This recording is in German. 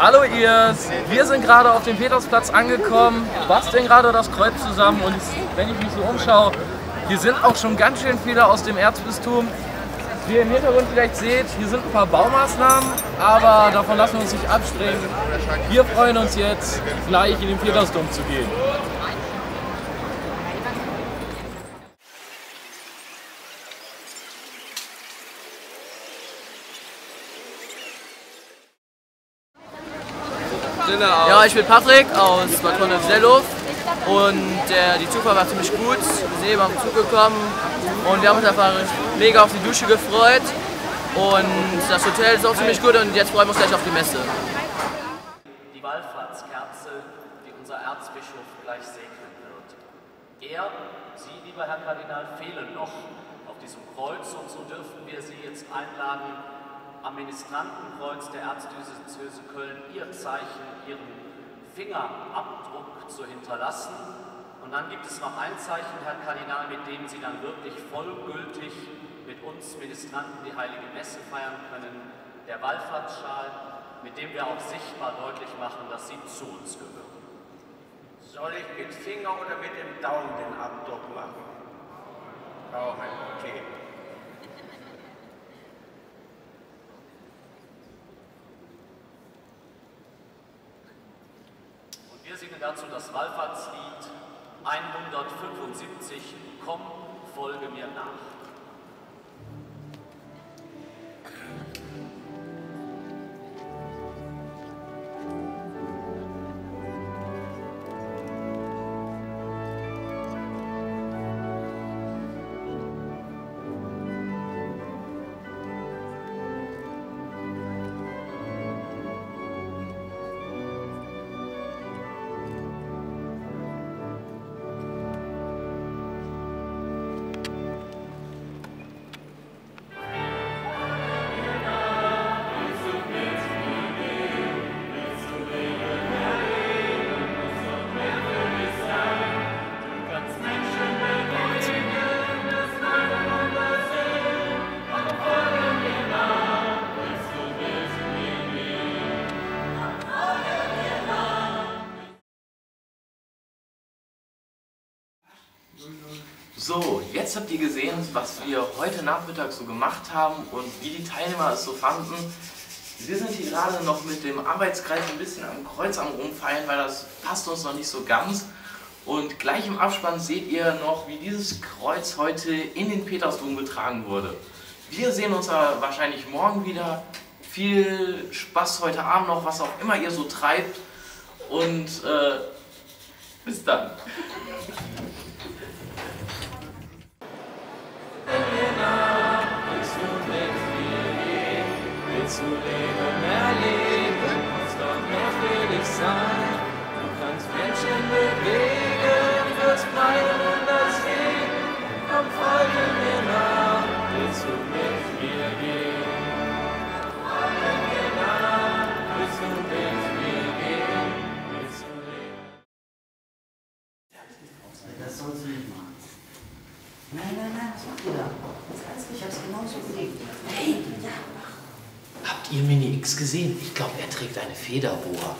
Hallo ihr, wir sind gerade auf dem Petersplatz angekommen, basteln gerade das Kreuz zusammen und wenn ich mich so umschaue, hier sind auch schon ganz schön viele aus dem Erzbistum. Wie ihr im Hintergrund vielleicht seht, hier sind ein paar Baumaßnahmen, aber davon lassen wir uns nicht abspringen. Wir freuen uns jetzt, gleich in den Petersdom zu gehen. Ja, ich bin Patrick aus Bad Sellow und äh, die Zugfahrt war ziemlich gut. Wir sind eben auf den Zug gekommen und wir haben uns einfach mega auf die Dusche gefreut und das Hotel ist auch ziemlich gut und jetzt freuen wir uns gleich auf die Messe. Die Wallfahrtskerze, die unser Erzbischof gleich segnen wird. Er, Sie, lieber Herr Kardinal, fehlen noch auf diesem Kreuz und so dürfen wir Sie jetzt einladen, am Ministrantenkreuz der Erzdiözese Köln Ihr Zeichen, Ihren Fingerabdruck zu hinterlassen. Und dann gibt es noch ein Zeichen, Herr Kardinal, mit dem Sie dann wirklich vollgültig mit uns Ministranten die Heilige Messe feiern können, der Wallfahrtsschal, mit dem wir auch sichtbar deutlich machen, dass Sie zu uns gehören. Soll ich mit Finger oder mit dem Daumen den Abdruck machen? Daumen, okay. Wir singen dazu das Wallfahrtslied 175, Komm, folge mir nach. So, jetzt habt ihr gesehen, was wir heute Nachmittag so gemacht haben und wie die Teilnehmer es so fanden. Wir sind hier gerade noch mit dem Arbeitskreis ein bisschen am Kreuz am rumfeilen, weil das passt uns noch nicht so ganz. Und gleich im Abspann seht ihr noch, wie dieses Kreuz heute in den Petersdom getragen wurde. Wir sehen uns aber wahrscheinlich morgen wieder. Viel Spaß heute Abend noch, was auch immer ihr so treibt. Und äh, bis dann. Zu leben, erleben, muss doch mehr für dich sein. Du kannst Menschen bewegen, wirst meine Wunder sehen. Komm, folge mir nach, willst du mit mir gehen? Folge mir nach, willst du mit mir gehen? Willst du leben? Das sollst du nicht machen. Nein, nein, nein, was macht ihr da? Das ich hab's genauso gelegt. Hey, ja, ihr Mini X gesehen? Ich glaube, er trägt eine Federboa.